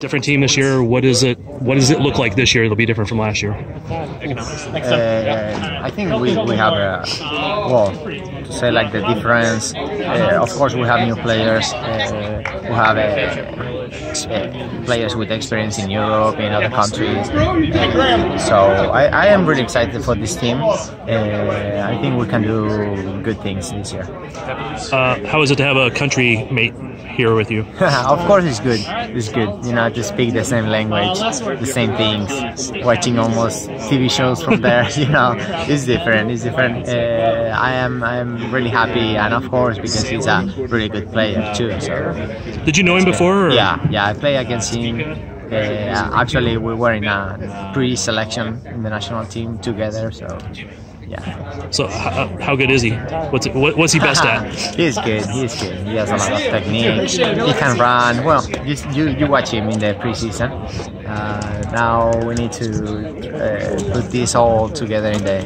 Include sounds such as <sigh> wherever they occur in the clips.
Different team this year. What is it? What does it look like this year? It'll be different from last year. Uh, I think we, we have a well to say like the difference. Uh, of course, we have new players. Uh, we have uh, uh, players with experience in Europe, in other countries. So I, I am really excited for this team. Uh, I think we can do good things this year. Uh, how is it to have a country mate here with you? <laughs> of course, it's good. It's good. You know, to speak the same language, the same things. Watching almost TV shows from there. <laughs> You know, it's different. It's different. Uh, I am I am really happy, and of course because he's a really good player too. So. Did you know him before? Or? Yeah, yeah. I play against him. Uh, actually, we were in a pre-selection in the national team together. So. Yeah. So how, how good is he? What's what, what's he best at? <laughs> he's good. He's good. He has a lot of technique. He can run. Well, you you, you watch him in the preseason. Uh, now we need to uh, put this all together in the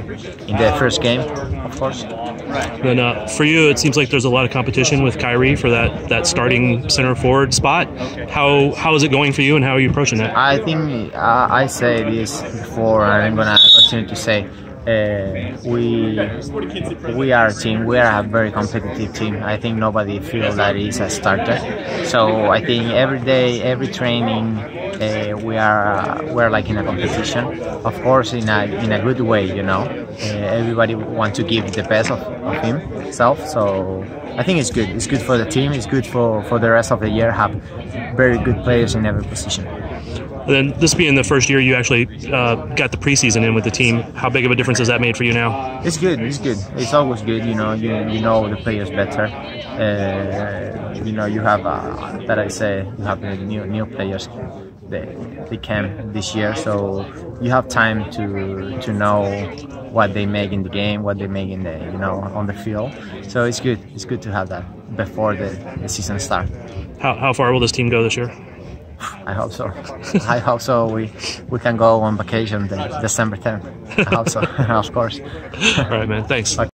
in the first game, of course. Then uh, for you, it seems like there's a lot of competition with Khiry for that, that starting center forward spot. How how is it going for you, and how are you approaching that? I think uh, I say this before, and I'm gonna continue to say uh, we we are a team. We are a very competitive team. I think nobody feels that is a starter. So I think every day, every training, uh, we are uh, we're like in a competition. Of course, in a in a good way, you know. Uh, everybody wants to give the best of, of himself. So I think it's good. It's good for the team. It's good for for the rest of the year. Have very good players in every position. And then this being the first year you actually uh, got the preseason in with the team, how big of a difference has that made for you now? It's good. It's good. It's always good. You know, you, you know the players better. Uh, you know, you have uh, that I say you have new new players. They, they came this year, so you have time to to know what they make in the game, what they make in the you know on the field. So it's good. It's good to have that before the, the season starts. How, how far will this team go this year? I hope so. I hope so. We we can go on vacation the, December 10th. I hope so. <laughs> of course. All right, man. Thanks. Okay.